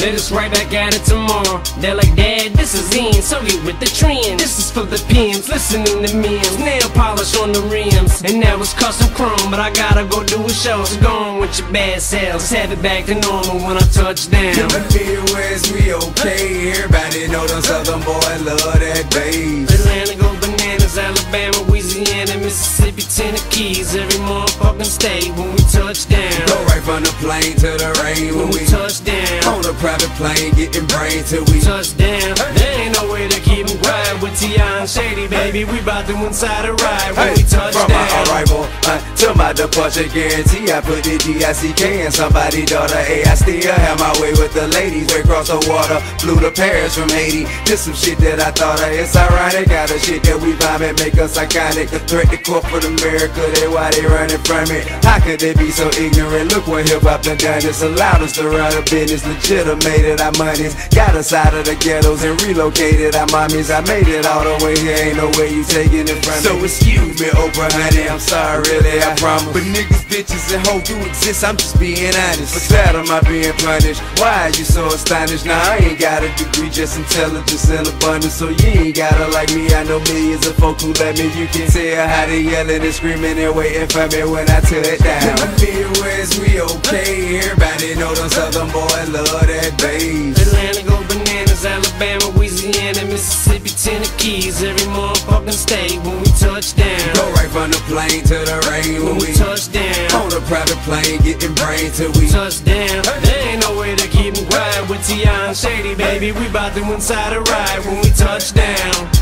Let us right back at it tomorrow. They're like, Dad, this is in, so get with the trend. This is for the pimps, listening to memes. Nail polish on the rims. And that was custom chrome, but I gotta go do a show. So go on with your bad selves. Have it back to normal when I touch down. In the Midwest, we okay. Everybody know them Southern boys love that bass. Atlanta go bananas, Alabama, Louisiana, Mississippi, Tennessee. Every motherfucking state when we touch down. Go right from the plane to the rain When we touch down. on a private plane, getting brain till we touchdown. There ain't Shady, baby. We bout to inside a ride when we touch from my down. arrival uh, to my departure, guarantee I put the D-I-C-K in somebody daughter. Hey, I still have my way with the ladies. We cross the water, flew to Paris from Haiti. Just some shit that I thought of. It's ironic, got the shit that we and make us iconic. Threat to corporate America, they why they running from it. How could they be so ignorant? Look what hip hop done done. It's allowed us to run a business, legitimated our monies. Got us out of the ghettos and relocated our mommies. I made it all the way here, ain't no way you taking it from me. So excuse me, Oprah, honey, I'm sorry, really, I promise. But niggas, bitches, and hoes do exist, I'm just being honest. Instead am I being punished, why are you so astonished? Nah, I ain't got a degree, just intelligence and abundance. So you ain't gotta like me, I know millions of folk who let me. You can tell how they yelling and screaming and waiting for me when I touch down. In the Midwest, we okay. Everybody know them Southern boys love that bass. Tennessee. Every motherfucking state when we touch down. Go right from the plane to the rain When we touch down. on a private plane, getting brain till we Touch down. There ain't no way to keep them quiet with T.I. and Shady, baby. We bout to inside a ride when we touch down.